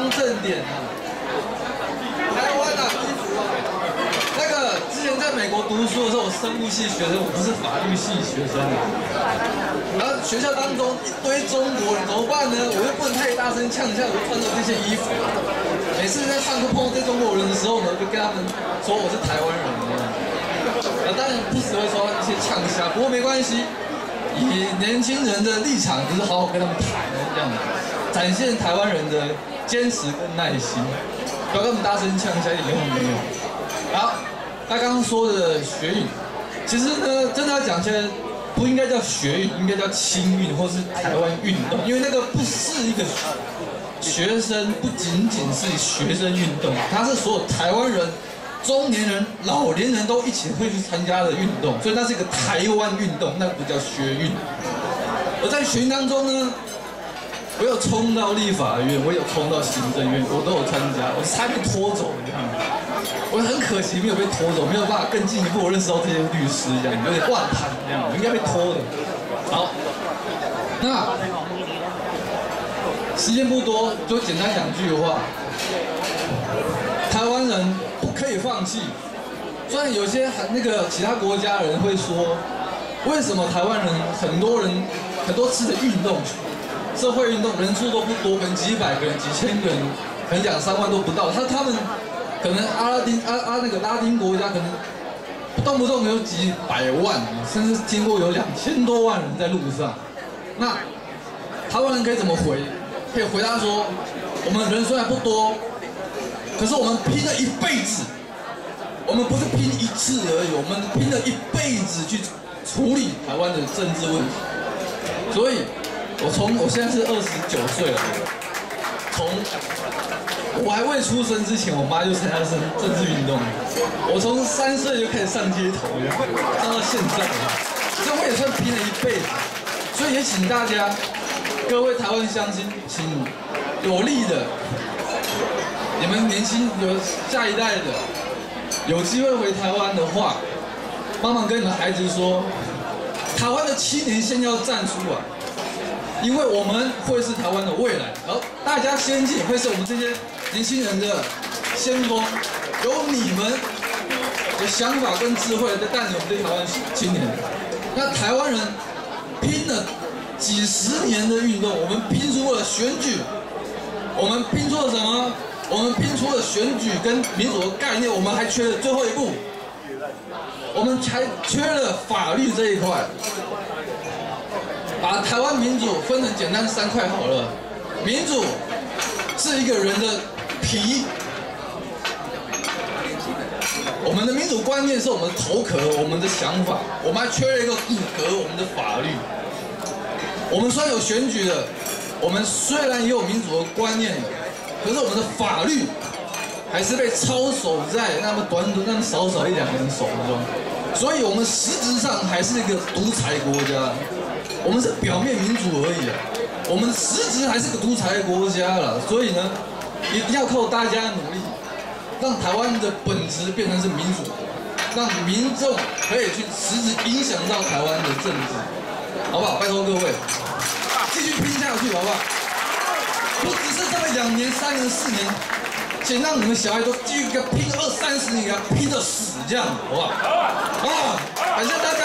张正点啊，台湾啊，衣服啊，那个之前在美国读书的时候，我生物系学生，我不是法律系学生啊。然后学校当中一堆中国人，怎么办呢？我又不能太大声呛一下，我穿着这些衣服。每次在上课碰到这中国人的时候呢，就跟他们说我是台湾人。啊，当然不时会说一些呛虾，不过没关系，以年轻人的立场，就是好好跟他们谈这样子，展现台湾人的坚持跟耐心，不要跟他们大声呛虾，一点用没有。好，他刚刚说的学运，其实呢，真的要讲起来，不应该叫学运，应该叫清运或是台湾运动，因为那个不是一个学生，不仅仅是学生运动，它是所有台湾人、中年人、老年人都一起会去参加的运动，所以那是一个台湾运动，那不叫学运。而在学运当中呢，我有冲到立法院，我有冲到行政院，我都有参加，我差点拖走这样。我很可惜没有被拖走，没有办法更进一步认识到这些律师这样，有点乱谈这样，我应该被拖的。好，那时间不多，就简单两句话。台湾人不可以放弃。虽然有些那个其他国家人会说，为什么台湾人很多人很多次的运动，社会运动人数都不多，可能几百个人、几千个人，可能两三万都不到。他他们可能阿拉丁阿阿那个拉丁国家可能动不动有几百万，甚至听过有两千多万人在路上。那台湾人可以怎么回？可以回答说，我们人虽然不多，可是我们拼了一辈子。我们不是拼一次而已，我们拼了一辈子去处理台湾的政治问题。所以，我从我现在是二十九岁了，从我还未出生之前，我妈就参加政政治运动。我从三岁就开始上街头，上到现在，所以我也算拼了一辈子。所以也请大家，各位台湾乡亲，请有力的，你们年轻有下一代的。有机会回台湾的话，帮忙跟你的孩子说，台湾的七年先要站出来，因为我们会是台湾的未来，而大家先进会是我们这些年轻人的先锋，有你们的想法跟智慧在带领我们这些台湾青年。那台湾人拼了几十年的运动，我们拼出了选举，我们拼出了什么？我们拼出了选举跟民主的概念，我们还缺了最后一步，我们还缺了法律这一块。把台湾民主分成简单三块好了，民主是一个人的皮，我们的民主观念是我们的头壳，我们的想法，我们还缺了一个骨骼，我们的法律。我们虽然有选举的，我们虽然也有民主的观念的。可是我们的法律还是被操守在那么短短、那么少少一两个人手中，所以我们实质上还是一个独裁国家。我们是表面民主而已啊，我们实质还是个独裁国家了。所以呢，一定要靠大家努力，让台湾的本质变成是民主，让民众可以去实质影响到台湾的政治，好不好？拜托各位，继续拼下去，好不好？不只是这么两年、三年、四年，请让你们小孩都继续给他拼二三十年，给他拼到死，这样好不好？好啊，感谢大家。